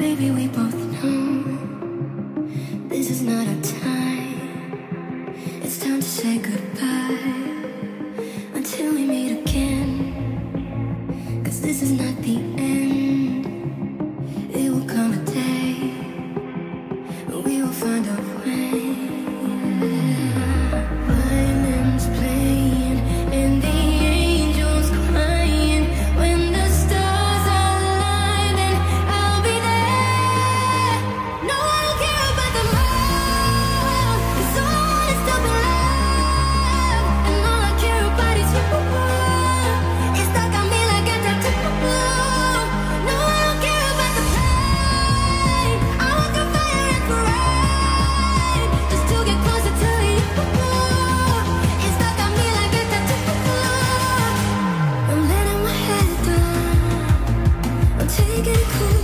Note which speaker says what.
Speaker 1: Baby, we both know this is not our time. It's time to say goodbye until we meet again. Cause this is not the end. It will come a day, we will find a way. get cool.